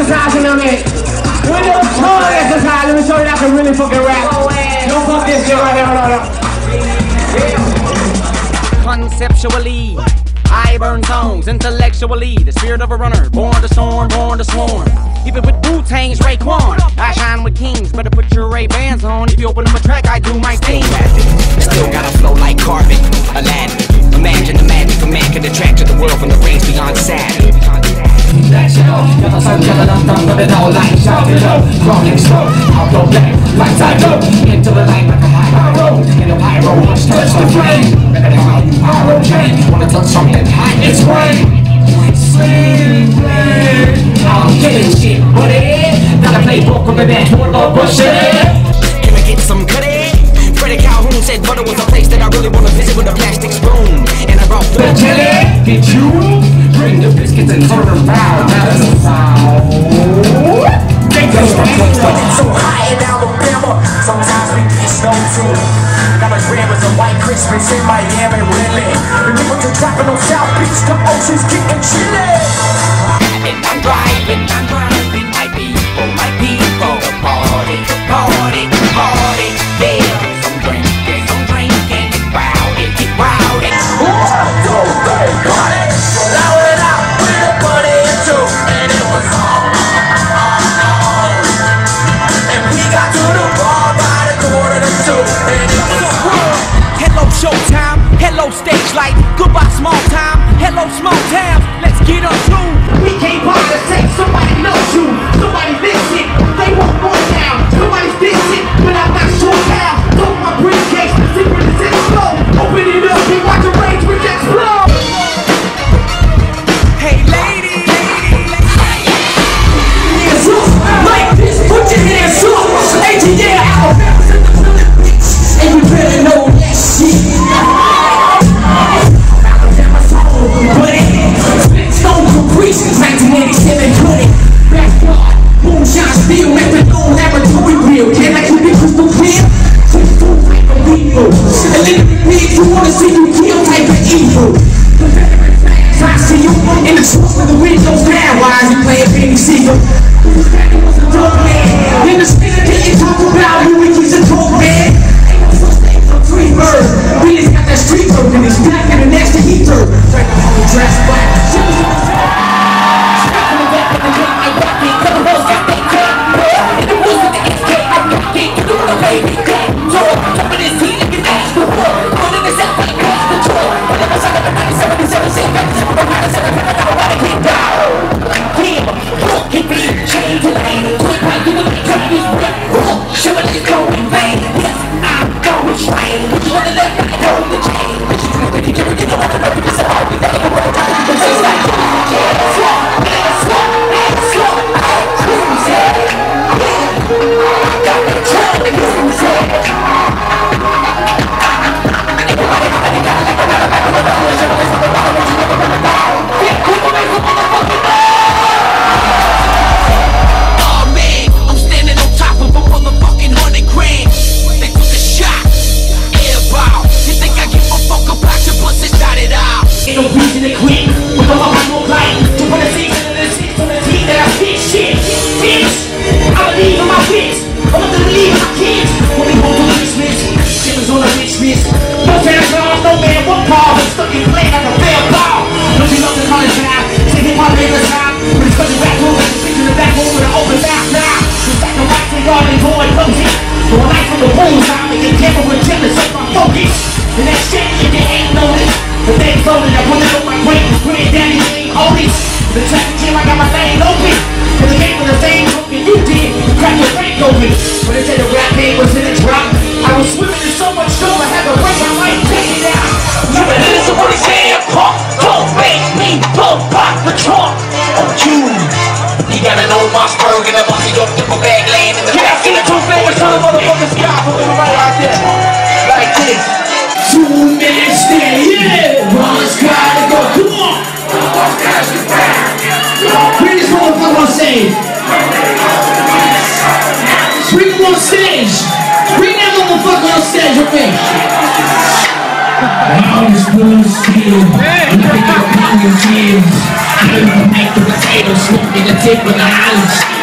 exercise in a minute. We do tongue exercise. Let me show you that I can really fucking rap. Don't fuck this shit right here. Hold on. Conceptually, I burn tongues. Intellectually, the spirit of a runner, born to storm, born to swarm. Even with Wu Tang's Raekwon, I shine with kings. Better put your Ray Bans on. If you open up a track, I do my thing. Still gotta flow like carbon, Aladdin. Imagine the magic a man can attract to the world from the rings beyond Saturn. Into the light like a pyro In a pyro, watch touch the flame Look at how you pyro change Wanna touch something hot, it's rain Sing, play I'm killing shit, buddy Got a playbook from the dance, one bullshit Can I get some cutty? Freddie Calhoun said butter was a place that I really wanna visit with a plastic spoon. The jelly, get you Bring the biscuits and turn around That's a sound So high in Alabama, sometimes we get snow too. Got my grandma's a white Christmas in Miami, really. The niggas are dropping on South Beach, the ocean's getting chilly. And I'm driving, got the trail to use it. The and boy, closing. Going light from the bullseye, making careful with jealous of my focus. And that shit, if you ain't noticed. The thing's loaded, I put it on my brain, granddaddy ain't always. The traffic jam, I got my thing open. And the game with the same token you did, you crack your brain open. When they said the rap game was in a drop, I was swimming in so much storm, I had to break my mic, take it out. You better listen what he's saying, punk. Don't make me back the trunk. Oh, you. You gotta know my spur, fish. All this blue steel, you pick up in your hands. I make the potatoes, smoking the tip of the house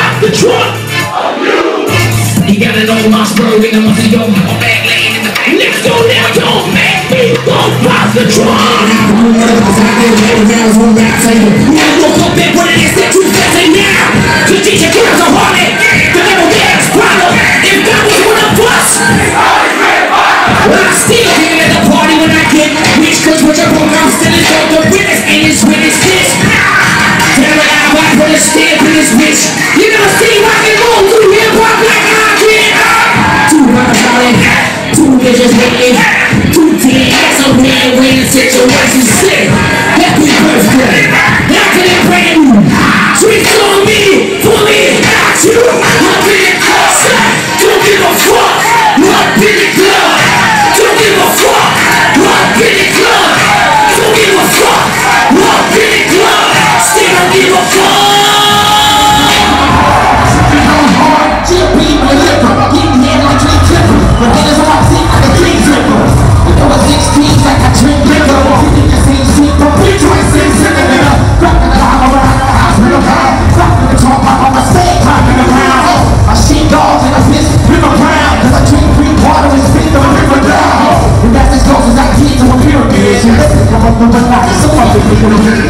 pop the trunk you. Got an old Mossberg in the muscle, yo, have a back laying in the back. Let's go now, don't make me go pop the trunk. I'm gonna go back and get it down, I'm gonna you. Now go fuck that, what it is that you said now. To teach your Jackson Não estou fracassando a